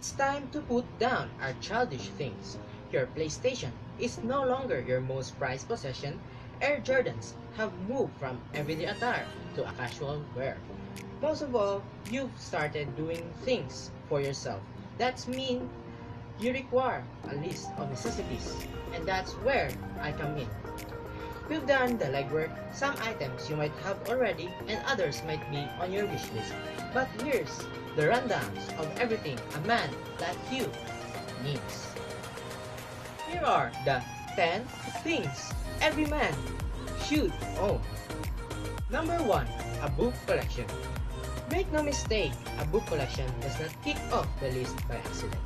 It's time to put down our childish things. Your PlayStation is no longer your most prized possession. Air Jordans have moved from everyday attire to a casual wear. Most of all, you've started doing things for yourself. That's mean you require a list of necessities, and that's where I come in. We've done the legwork, some items you might have already and others might be on your wish list. But here's the rundowns of everything a man like you needs. Here are the 10 things every man should own. Number 1. A book collection. Make no mistake, a book collection does not kick off the list by accident.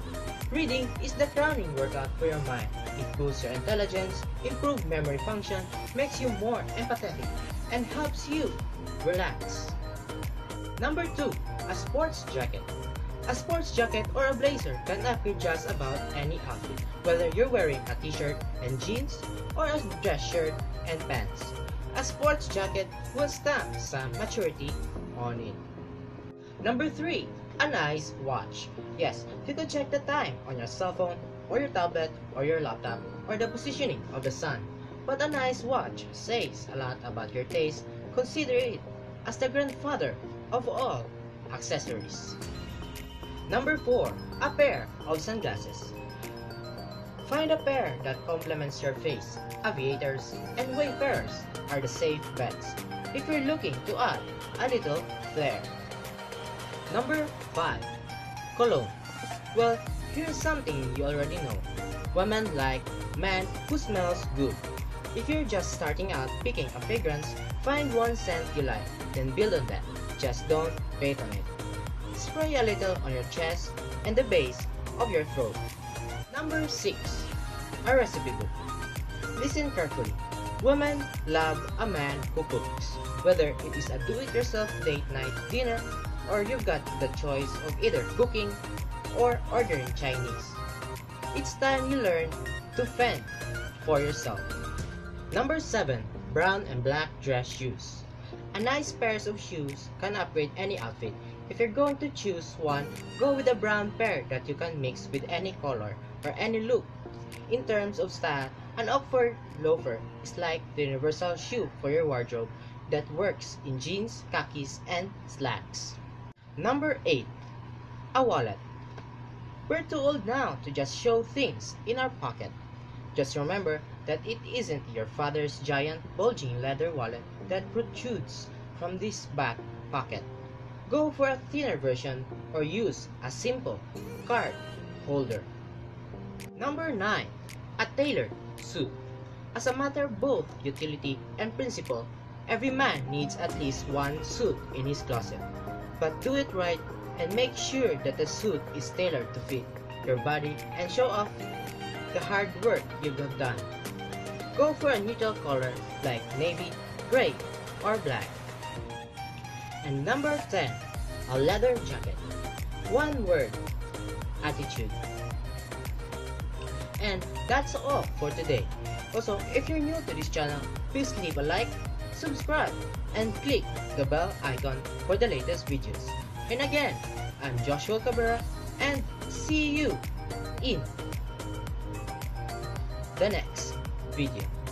Reading is the crowning workout for your mind. It boosts your intelligence, improves memory function, makes you more empathetic, and helps you relax. Number 2. A sports jacket. A sports jacket or a blazer can appear just about any outfit, whether you're wearing a t-shirt and jeans or a dress shirt and pants. A sports jacket will stamp some maturity on it. Number 3. A nice watch. Yes, you can check the time on your cell phone or your tablet or your laptop or the positioning of the sun. But a nice watch says a lot about your taste. Consider it as the grandfather of all accessories. Number 4. A pair of sunglasses. Find a pair that complements your face. Aviators and wayfarers are the safe bets if you're looking to add a little flair. Number 5. Cologne. Well, here's something you already know. Women like men who smells good. If you're just starting out picking a fragrance, find one scent you like, then build on that. Just don't bait on it. Spray a little on your chest and the base of your throat. Number 6. A recipe book. Listen carefully. Women love a man who cooks. Whether it is a do-it-yourself date night dinner or you've got the choice of either cooking or ordering Chinese. It's time you learn to fend for yourself. Number 7. Brown and black dress shoes. A nice pair of shoes can upgrade any outfit. If you're going to choose one, go with a brown pair that you can mix with any color or any look. In terms of style, an Oxford loafer is like the universal shoe for your wardrobe that works in jeans, khakis, and slacks. Number 8. A wallet. We're too old now to just show things in our pocket. Just remember that it isn't your father's giant bulging leather wallet that protrudes from this back pocket. Go for a thinner version or use a simple card holder. Number 9. A tailored suit. As a matter of both utility and principle, every man needs at least one suit in his closet. But do it right and make sure that the suit is tailored to fit your body and show off the hard work you've done. Go for a neutral color like navy, gray, or black. And number 10, a leather jacket. One word, attitude. And that's all for today. Also, if you're new to this channel, please leave a like, subscribe, and click the bell icon for the latest videos. And again, I'm Joshua Cabrera and see you in the next video.